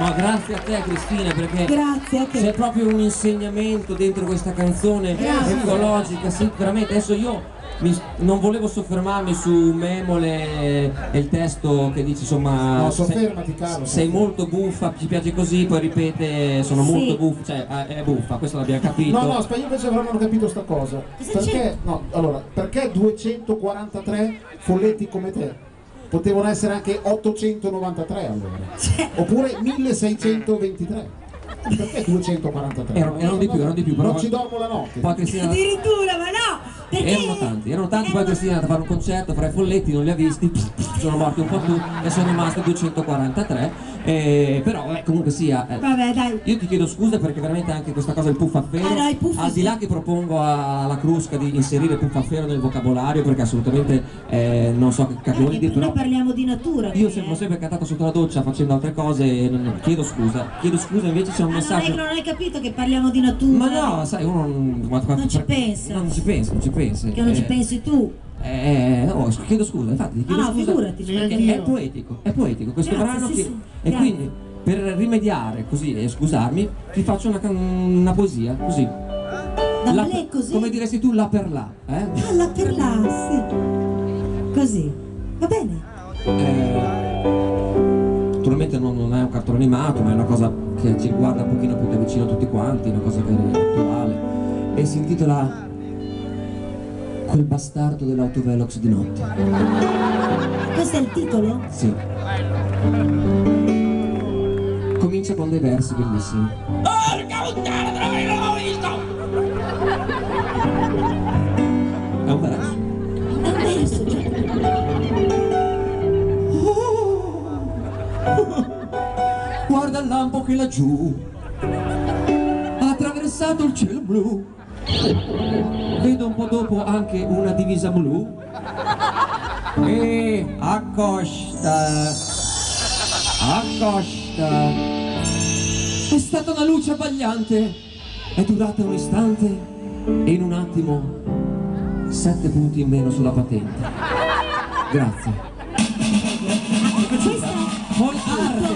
Ma grazie a te Cristina perché grazie a c'è te. proprio un insegnamento dentro questa canzone Grazie. ecologica, sì, veramente. Adesso io mi- non volevo soffermarmi su Memole e il testo che dice insomma No, sei- soffermati, Carlo, sei molto buffa, ci piace così, poi ripete sono Sì. molto buffa, cioè eh, è buffa, questo l'abbiamo capito. No, no, io invece ho capito sta cosa. Cosa Perché, no, allora, perché 243 folletti come te? Potevano essere anche 893 allora. Oppure 1623. Perché 243? Erano- erano di più, erano di più, però- Non ci dormo la notte. Poi Cristina Addirittura, ma no! Perché Erano tanti, erano tanti, poi erano- Cristina è andata a fare un concerto, fra i folletti non li ha visti, sono morti un po' tutti e sono rimasti 243, eh, però vabbè, comunque sia... eh, Vabbè, dai. Io ti chiedo scusa perché veramente anche questa cosa del puffaffero, Ah, no, i puffi al di là che propongo alla Crusca di inserire puffaffero nel vocabolario perché assolutamente eh, non so che cavolo Eh, dire, noi però parliamo di natura. io sempre, ho eh. sempre cantato sotto la doccia facendo altre cose e non- chiedo scusa, chiedo scusa invece c'è un non, è messaggio... che non hai capito che parliamo di natura? Ma no, sai, uno non, ma- ma- Non ci pensa. Non ci pensa, non ci pensa. Che non ci Eh, pensi tu. Eh, no, chiedo scusa, infatti, ti chiedo Ah, no, scusa. figurati, perché è poetico, è poetico questo Grazie, brano sì, che- sì, e grazie. quindi per rimediare così e scusarmi, ti faccio una, una poesia, così. Da La- me così? Come diresti tu là per là, eh? Ah, là per là, sì. Così. Va bene. Eh, Naturalmente non, non è un cartone animato, ma è una cosa che ci guarda un pochino più da vicino a tutti quanti, una cosa che è attuale. E si intitola Quel bastardo dell'autovelox di notte. Questo è il titolo? Sì. Comincia con dei versi bellissimi. È un verso. È un verso, cioè. Guarda il lampo che laggiù ha attraversato il cielo blu. Vedo un po' dopo anche una divisa blu. E accosta, accosta. È stata una luce abbagliante, è durata un istante e in un attimo sette punti in meno sulla patente. Grazie. Questa Poi arte,